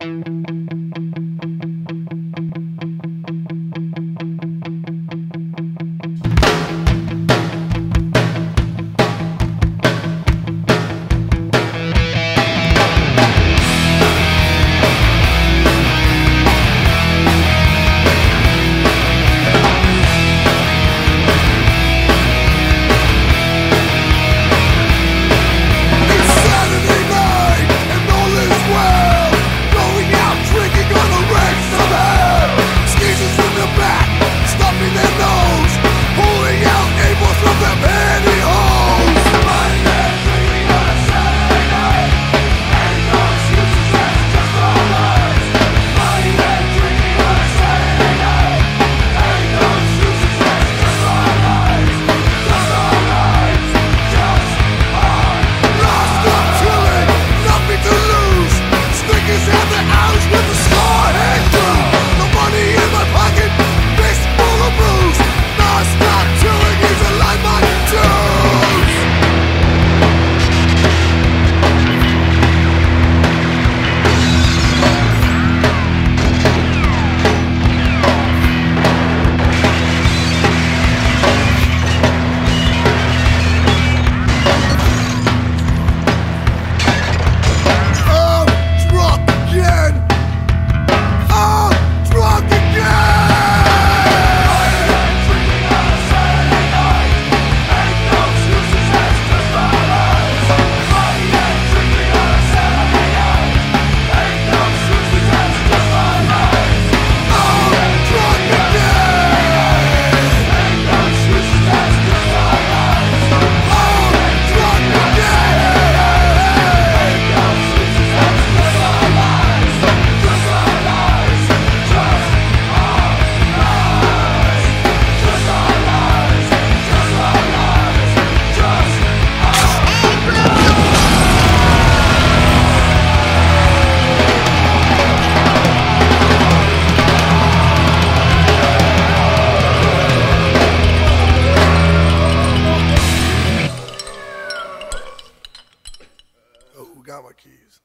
got Java keys.